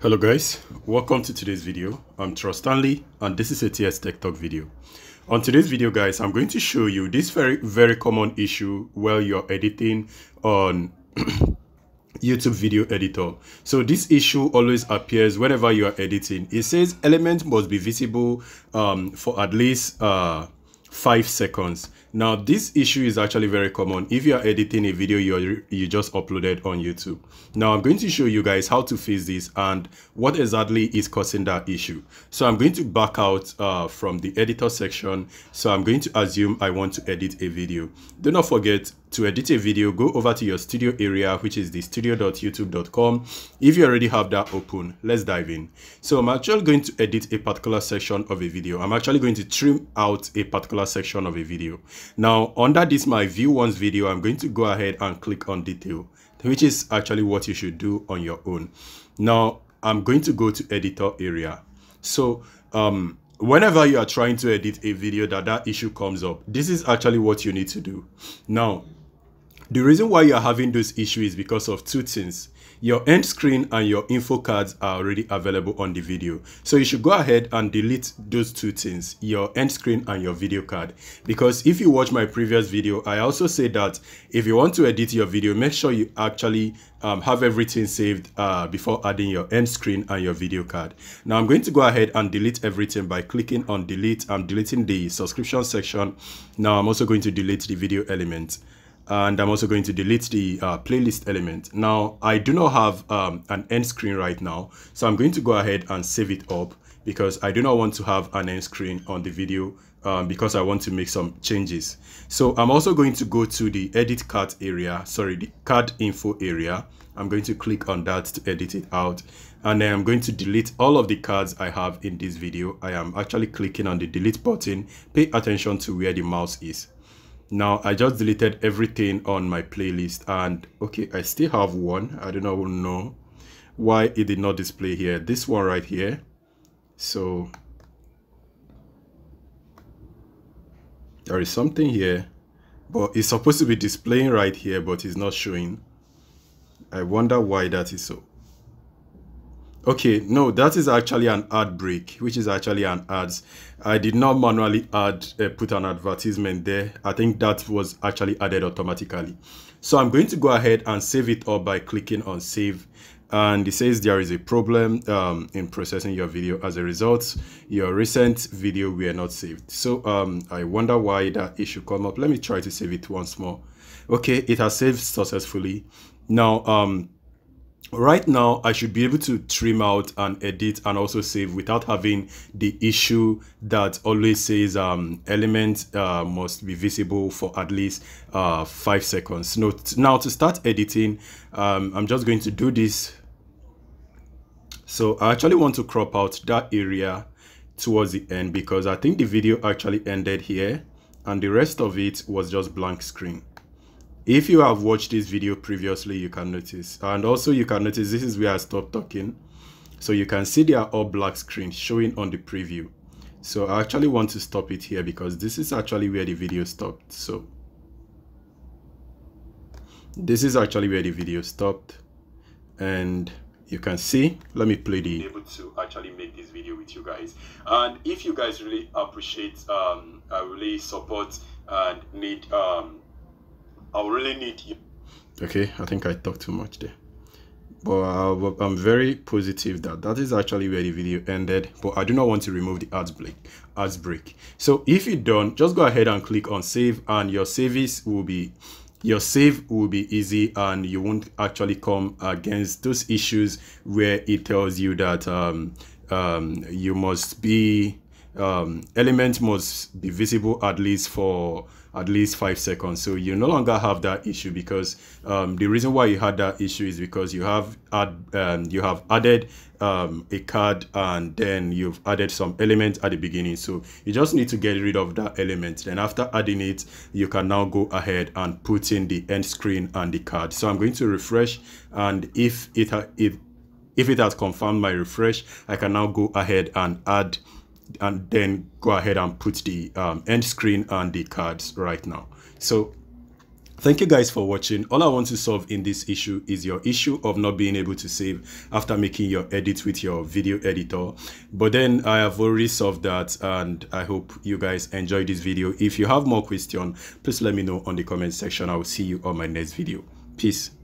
Hello guys, welcome to today's video. I'm Trust Stanley and this is a TS Tech Talk video. On today's video guys, I'm going to show you this very very common issue while you're editing on YouTube video editor. So this issue always appears whenever you are editing. It says element must be visible um, for at least uh, 5 seconds. Now this issue is actually very common if you are editing a video you you just uploaded on YouTube. Now I'm going to show you guys how to fix this and what exactly is causing that issue. So I'm going to back out uh, from the editor section. So I'm going to assume I want to edit a video. Do not forget to edit a video, go over to your studio area, which is the studio.youtube.com. If you already have that open, let's dive in. So I'm actually going to edit a particular section of a video. I'm actually going to trim out a particular section of a video. Now, under this my view once video, I'm going to go ahead and click on detail, which is actually what you should do on your own. Now, I'm going to go to editor area. So, um, whenever you are trying to edit a video that that issue comes up, this is actually what you need to do. Now, the reason why you're having those issues is because of two things. Your end screen and your info cards are already available on the video. So you should go ahead and delete those two things, your end screen and your video card. Because if you watch my previous video, I also say that if you want to edit your video, make sure you actually um, have everything saved uh, before adding your end screen and your video card. Now I'm going to go ahead and delete everything by clicking on delete. I'm deleting the subscription section. Now I'm also going to delete the video element and I'm also going to delete the uh, playlist element. Now, I do not have um, an end screen right now, so I'm going to go ahead and save it up because I do not want to have an end screen on the video um, because I want to make some changes. So I'm also going to go to the edit card area, sorry, the card info area. I'm going to click on that to edit it out. And then I'm going to delete all of the cards I have in this video. I am actually clicking on the delete button. Pay attention to where the mouse is now i just deleted everything on my playlist and okay i still have one. I do not know why it did not display here. This one right here. So there is something here but it's supposed to be displaying right here but it's not showing. I wonder why that is so Okay, no, that is actually an ad break, which is actually an ads. I did not manually add, uh, put an advertisement there. I think that was actually added automatically. So I'm going to go ahead and save it up by clicking on save. And it says there is a problem um, in processing your video. As a result, your recent video were not saved. So um, I wonder why that issue come up. Let me try to save it once more. Okay, it has saved successfully. Now, um, right now i should be able to trim out and edit and also save without having the issue that always says um element uh, must be visible for at least uh five seconds. No now to start editing um i'm just going to do this. So i actually want to crop out that area towards the end because i think the video actually ended here and the rest of it was just blank screen if you have watched this video previously, you can notice. And also you can notice this is where I stopped talking. So you can see there are all black screens showing on the preview. So I actually want to stop it here because this is actually where the video stopped. So this is actually where the video stopped. And you can see, let me play the... able to actually make this video with you guys. And if you guys really appreciate, um, I really support and need um, I really need you. Okay, I think I talked too much there. But uh, I'm very positive that that is actually where the video ended. But I do not want to remove the ads break. Ads break. So if you don't, just go ahead and click on save, and your service will be your save will be easy and you won't actually come against those issues where it tells you that um, um, you must be um, element must be visible at least for at least five seconds. So you no longer have that issue because um, the reason why you had that issue is because you have add um, you have added um, a card and then you've added some element at the beginning. So you just need to get rid of that element. Then after adding it, you can now go ahead and put in the end screen and the card. So I'm going to refresh and if it, if, if it has confirmed my refresh, I can now go ahead and add and then go ahead and put the um, end screen and the cards right now. So Thank you guys for watching. All I want to solve in this issue is your issue of not being able to save after making your edits with your video editor. But then I have already solved that and I hope you guys enjoyed this video. If you have more questions, please let me know on the comment section. I will see you on my next video. Peace.